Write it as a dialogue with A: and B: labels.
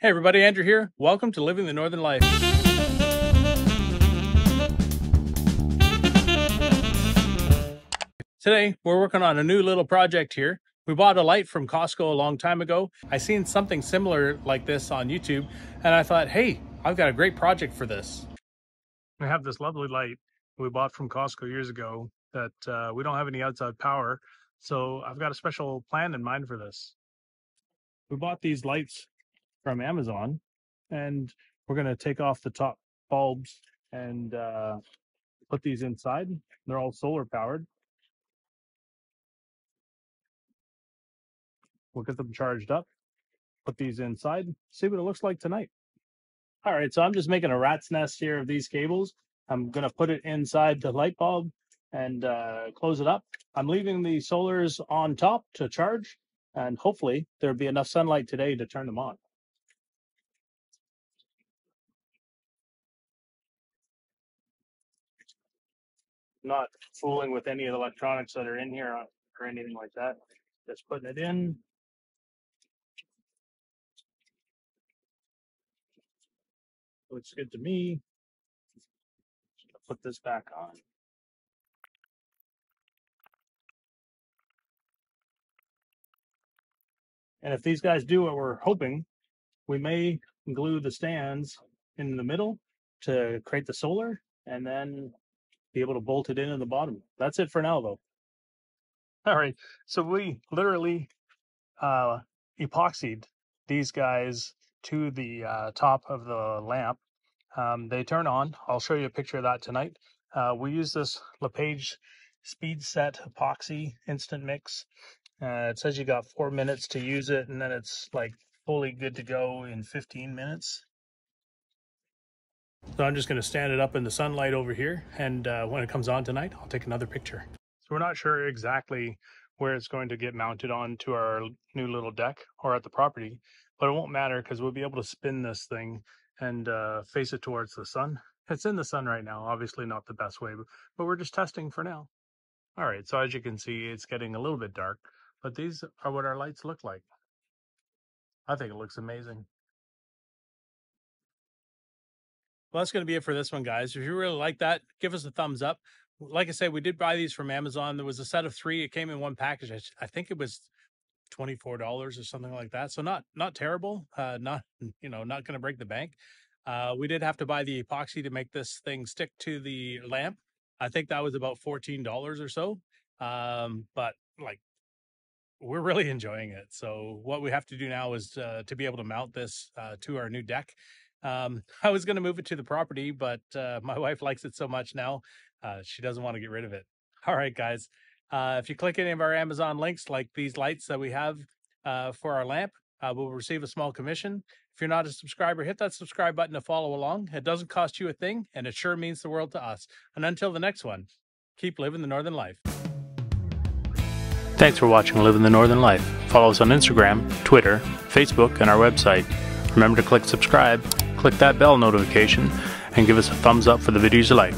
A: Hey everybody, Andrew here. Welcome to Living the Northern Life. Today, we're working on a new little project here. We bought a light from Costco a long time ago. I seen something similar like this on YouTube and I thought, hey, I've got a great project for this. We have this lovely light we bought from Costco years ago that uh, we don't have any outside power. So I've got a special plan in mind for this. We bought these lights from Amazon, and we're going to take off the top bulbs and uh, put these inside. They're all solar powered. We'll get them charged up, put these inside, see what it looks like tonight. All right, so I'm just making a rat's nest here of these cables. I'm going to put it inside the light bulb and uh, close it up. I'm leaving the solars on top to charge, and hopefully there'll be enough sunlight today to turn them on. Not fooling with any of the electronics that are in here uh, or anything like that. Just putting it in. Looks good to me. Put this back on. And if these guys do what we're hoping, we may glue the stands in the middle to create the solar and then be able to bolt it in in the bottom. That's it for now, though. All right, so we literally uh, epoxied these guys to the uh, top of the lamp. Um, they turn on. I'll show you a picture of that tonight. Uh, we use this LePage Speed Set Epoxy Instant Mix. Uh, it says you got four minutes to use it, and then it's like fully good to go in 15 minutes. So I'm just going to stand it up in the sunlight over here. And uh, when it comes on tonight, I'll take another picture. So we're not sure exactly where it's going to get mounted on to our new little deck or at the property, but it won't matter because we'll be able to spin this thing and uh, face it towards the sun. It's in the sun right now, obviously not the best way, but we're just testing for now. All right, so as you can see, it's getting a little bit dark, but these are what our lights look like. I think it looks amazing. Well, that's going to be it for this one, guys. If you really like that, give us a thumbs up. Like I said, we did buy these from Amazon. There was a set of three. It came in one package. I think it was $24 or something like that. So not not terrible. Uh, not you know not going to break the bank. Uh, we did have to buy the epoxy to make this thing stick to the lamp. I think that was about $14 or so. Um, but like we're really enjoying it. So what we have to do now is uh, to be able to mount this uh, to our new deck um, I was going to move it to the property, but uh, my wife likes it so much now, uh, she doesn't want to get rid of it. All right, guys. Uh, if you click any of our Amazon links, like these lights that we have uh, for our lamp, uh, we'll receive a small commission. If you're not a subscriber, hit that subscribe button to follow along. It doesn't cost you a thing, and it sure means the world to us. And until the next one, keep living the Northern Life. Thanks for watching Living the Northern Life. Follow us on Instagram, Twitter, Facebook, and our website. Remember to click subscribe click that bell notification, and give us a thumbs up for the videos you like.